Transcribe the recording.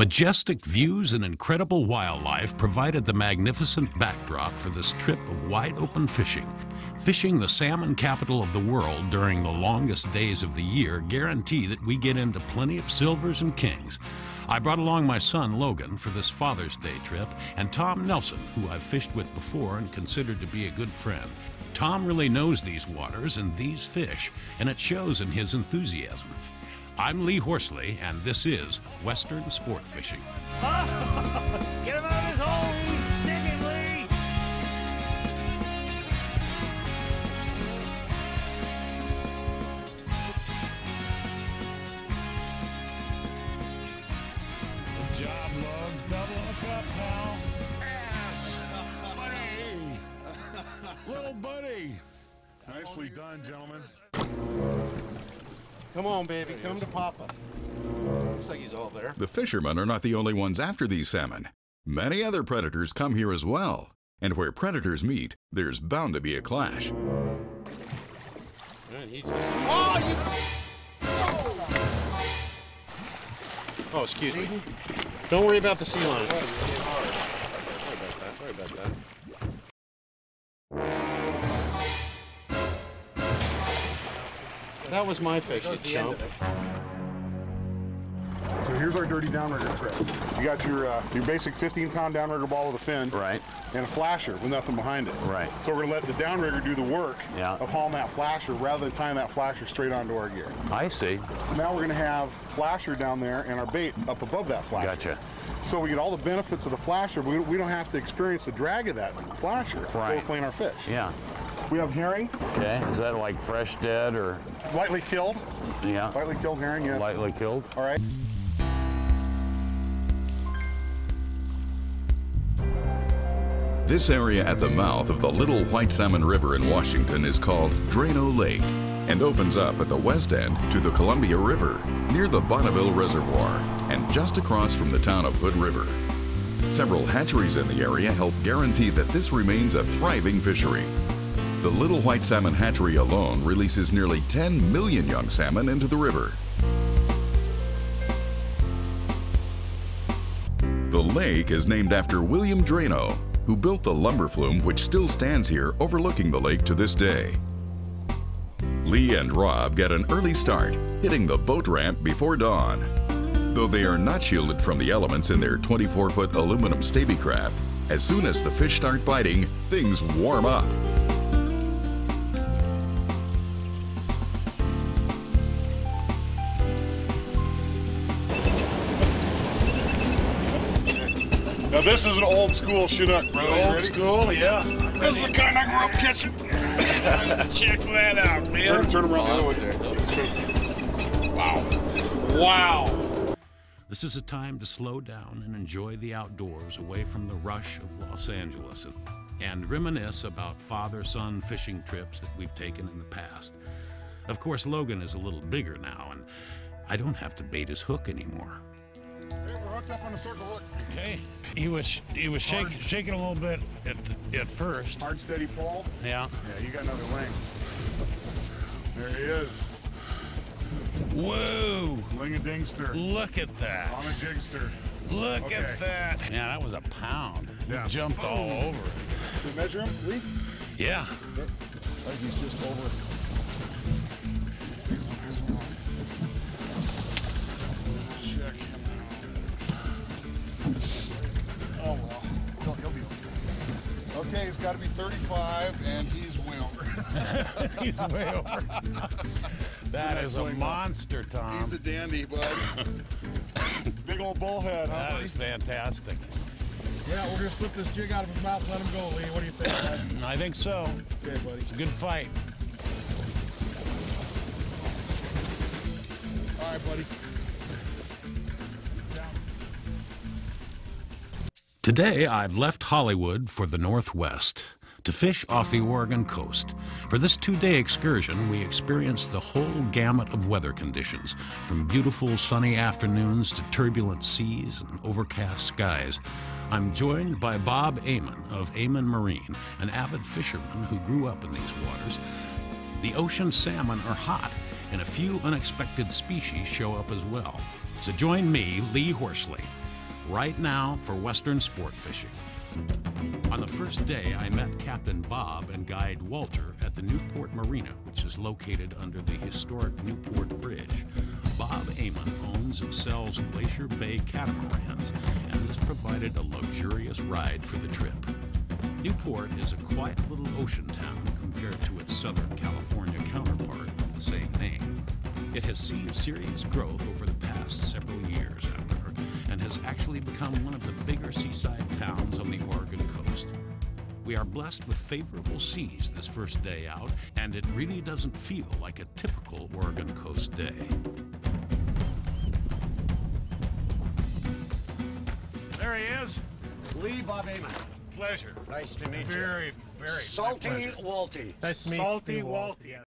Majestic views and incredible wildlife provided the magnificent backdrop for this trip of wide open fishing. Fishing the salmon capital of the world during the longest days of the year guarantee that we get into plenty of silvers and kings. I brought along my son Logan for this Father's Day trip and Tom Nelson, who I've fished with before and considered to be a good friend. Tom really knows these waters and these fish, and it shows in his enthusiasm. I'm Lee Horsley, and this is Western Sport Fishing. Get him out of his hole, Lee. Stick it, Lee. Good job, Lugs. Double hook up, pal. Ass. Buddy. Little buddy. Nicely done, gentlemen. Come on, baby. Come to Papa. Looks like he's all there. The fishermen are not the only ones after these salmon. Many other predators come here as well. And where predators meet, there's bound to be a clash. Man, he just... Oh, you... Oh, excuse me. Don't worry about the sea lion. Sorry about that. Sorry about that. That was my fish, you chump. So here's our dirty downrigger trip. You got your uh, your basic 15 pound downrigger ball with a fin. Right. And a flasher with nothing behind it. Right. So we're gonna let the downrigger do the work Yeah. of hauling that flasher rather than tying that flasher straight onto our gear. I see. Now we're gonna have flasher down there and our bait up above that flasher. Gotcha. So we get all the benefits of the flasher, but we, we don't have to experience the drag of that flasher while we're Right. playing our fish. Yeah. We have herring, Okay. Is that like fresh dead or lightly killed, yeah, lightly killed herring. Yes. lightly killed? All right. This area at the mouth of the Little White Salmon River in Washington is called Drano Lake and opens up at the west end to the Columbia River near the Bonneville Reservoir and just across from the town of Hood River. Several hatcheries in the area help guarantee that this remains a thriving fishery. The Little White Salmon Hatchery alone releases nearly 10 million young salmon into the river. The lake is named after William Drano, who built the lumber flume which still stands here overlooking the lake to this day. Lee and Rob get an early start, hitting the boat ramp before dawn. Though they are not shielded from the elements in their 24 foot aluminum Stabicraft, as soon as the fish start biting, things warm up. Now this is an old school Chinook, brother. You Old ready? school, yeah. This is the kind I grew up catching. Check that out, Turn, man. turn them around the other way. Wow. Wow. This is a time to slow down and enjoy the outdoors away from the rush of Los Angeles and, and reminisce about father son fishing trips that we've taken in the past. Of course, Logan is a little bigger now, and I don't have to bait his hook anymore. Hey, hooked up on the circle hook. Okay. He was he was shaking shaking a little bit at at first. Hard, steady pull. Yeah. Yeah, you got another wing. There he is. Whoa! Ling a dingster. Look at that. On a jigster. Look Okay. at that. Man, that was a pound. He Yeah. jumped all over. it. Should we measure him, Lee? Yeah. I think he's just over. He's this one. Check him out. Oh well, he'll, he'll be okay. Okay, he's got to be 35, and he's way over. He's way over. That nice is a swing, though. monster, Tom. he's a dandy, bud. Big old bullhead, huh? That buddy? is fantastic. Yeah, we're gonna slip this jig out of his mouth, and let him go, Lee. What do you think? bud? I think so. okay, buddy. It's a good fight. All right, buddy. Today, I've left Hollywood for the Northwest to fish off the Oregon coast. For this two day excursion, we experienced the whole gamut of weather conditions, from beautiful sunny afternoons to turbulent seas and overcast skies. I'm joined by Bob Amon of Amon Marine, an avid fisherman who grew up in these waters. The ocean salmon are hot, and a few unexpected species show up as well. So join me, Lee Horsley, right now for Western sport fishing. On the first day, I met Captain Bob and guide Walter at the Newport Marina, which is located under the historic Newport Bridge. Bob Amon owns and sells Glacier Bay catamarans and has provided a luxurious ride for the trip. Newport is a quiet little ocean town compared to its Southern California counterpart the same name. It has seen serious growth over the past several years, however, and has actually become one of the bigger seaside towns on the Oregon coast. We are blessed with favorable seas this first day out, and it really doesn't feel like a typical Oregon coast day. There he is. Lee Bob Amon. Pleasure. Nice to meet you. Very, very. my Salty pleasure. Walty. Salty Walty.